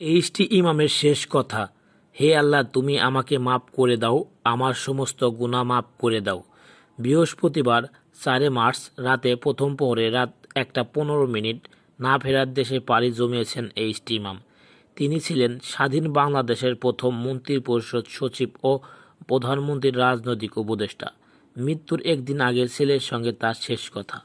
HT ইমামের শেষ কথা, হে আল্লাহ, তুমি আমাকে মাফ করে দাও, আমার সমস্ত গুনাহ মাফ করে দাও। বৃহস্পতিবার, চারে মার্চ, রাতে প্রথম প্রহরে রাত একটা পনেরো মিনিট, না ফেরার দেশে পাড়ি জমিয়েছেন এইচটি ইমাম। তিনি ছিলেন স্বাধীন বাংলাদেশের প্রথম মন্ত্রিপরিষদ সচিব ও প্রধানমন্ত্রীর রাজনৈতিক উপদেষ্টা। মৃত্যুর একদিন আগে ছেলের সঙ্গে তার শেষ কথা।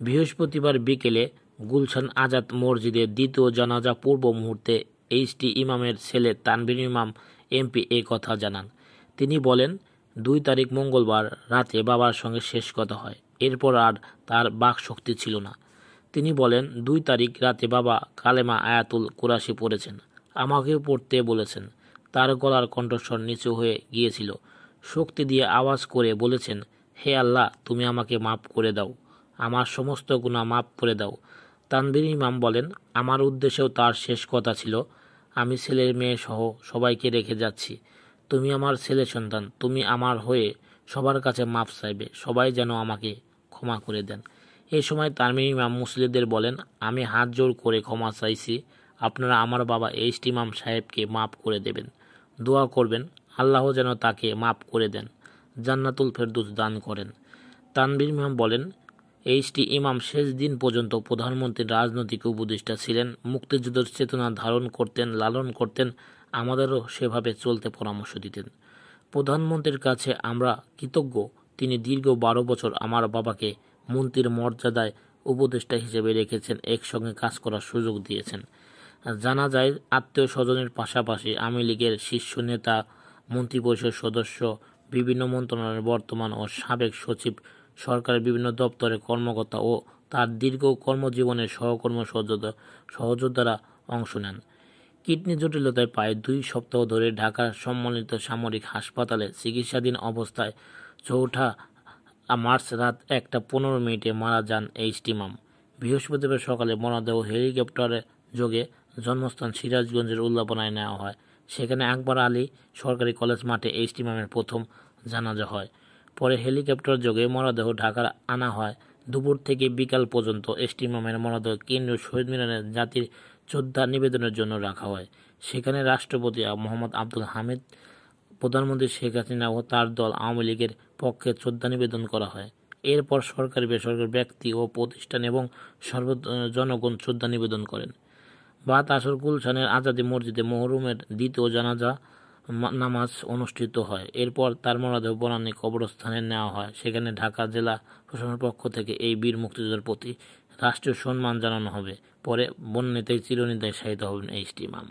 বৃহস্পতিবার বিকেলে গুলশান আজাদ মসজিদের দ্বিতীয় জানাজা পূর্ব মুহূর্তে এইচটি ইমামের ছেলে তানভীর ইমাম এমপি এ কথা জানান। তিনি বলেন, দুই তারিখ মঙ্গলবার রাতে বাবার সঙ্গে শেষ কথা হয়। এরপর আর তার বাক শক্তি ছিল না। তিনি বলেন, দুই তারিখ রাতে বাবা কালেমা আয়াতুল কুরাশি পড়েছেন। আমাকেও পড়তে বলেছেন। তার গলার কণ্ঠস্বর নিচু হয়ে গিয়েছিল। শক্তি দিয়ে আওয়াজ করে বলেছেন, হে আল্লাহ, তুমি আমাকে মাফ করে দাও। আমার সমস্ত গুণা মাফ করে দাও। তানভীর ইমাম বলেন, আমার উদ্দেশ্যেও তার শেষ কথা ছিল আমি ছেলের মেয়ে সহ সবাইকে রেখে যাচ্ছি। তুমি আমার ছেলে সন্তান, তুমি আমার হয়ে সবার কাছে মাপ চাইবে, সবাই যেন আমাকে ক্ষমা করে দেন। এই সময় তানভীর ইমাম মুসলিদের বলেন, আমি হাত জোর করে ক্ষমা চাইছি, আপনারা আমার বাবা এইচটি ইমাম সাহেবকে মাফ করে দেবেন। দোয়া করবেন, আল্লাহ যেন তাকে মাফ করে দেন, জান্নাতুল ফেরদুস দান করেন। তানভীর ইমাম বলেন এইচটি ইমাম শেষ দিন পর্যন্ত প্রধানমন্ত্রীর রাজনৈতিক উপদেষ্টা ছিলেন, মুক্তিযুদ্ধের চেতনা ধারণ করতেন, লালন করতেন, আমাদেরও সেভাবে চলতে পরামর্শ দিতেন। প্রধানমন্ত্রীর কাছে আমরা কৃতজ্ঞ। তিনি দীর্ঘ বারো বছর আমার বাবাকে মন্ত্রীর মর্যাদায় উপদেষ্টা হিসেবে রেখেছেন, একসঙ্গে কাজ করার সুযোগ দিয়েছেন। জানা যায় আত্মীয় স্বজনের পাশাপাশি আওয়ামী লীগের শীর্ষ নেতা, মন্ত্রিপরিষদ সদস্য, বিভিন্ন মন্ত্রণালয়ের বর্তমান ও সাবেক সচিব সরকারের বিভিন্ন দপ্তরের কর্মকর্তা ও তার দীর্ঘ কর্মজীবনের সহকর্ম সহযোদ্ধারা অংশ নেন। কিডনি জটিলতায় প্রায় দুই সপ্তাহ ধরে ঢাকার সম্মানিত সামরিক হাসপাতালে চিকিৎসাধীন অবস্থায় চৌঠা মার্চ রাত একটা পনেরো মিনিটে মারা যান এইচটি মাম বৃহস্পতিবার সকালে মরদেহ হেলিকপ্টারে যোগে জন্মস্থান সিরাজগঞ্জের উল্লাপনায় নেওয়া হয়। সেখানে আকবর আলী সরকারি কলেজ মাঠে এইচটি মামের প্রথম জানাজা হয়। পরে হেলিকপ্টার যোগে মরদেহ ঢাকার আনা হয়। দুপুর থেকে বিকাল পর্যন্ত এসটি মামের মরদেহ কেন্দ্রীয় শহীদ মিনারে জাতির শ্রদ্ধা নিবেদনের জন্য রাখা হয়। সেখানে রাষ্ট্রপতি মোহাম্মদ আব্দুল হামিদ, প্রধানমন্ত্রী শেখ হাসিনা ও তার দল আওয়ামী লীগের পক্ষে শ্রদ্ধা নিবেদন করা হয়। এরপর সরকারি বেসরকারি ব্যক্তি ও প্রতিষ্ঠান এবং সর্ব জনগণ শ্রদ্ধা নিবেদন করেন। বাদ আসর গুলশানের আজাদি মসজিদে মহরুমের দ্বিতীয় জানাজা নামাজ অনুষ্ঠিত হয়। এরপর তার মরদেহ বনানী কবরস্থানে নেওয়া হয়। সেখানে ঢাকা জেলা প্রশাসনের পক্ষ থেকে এই বীর মুক্তিযোদ্ধার প্রতি রাষ্ট্রীয় সম্মান জানানো হবে। পরে বন্যাতেই চিরনিদায় শায়িত হবেন এই ইমাম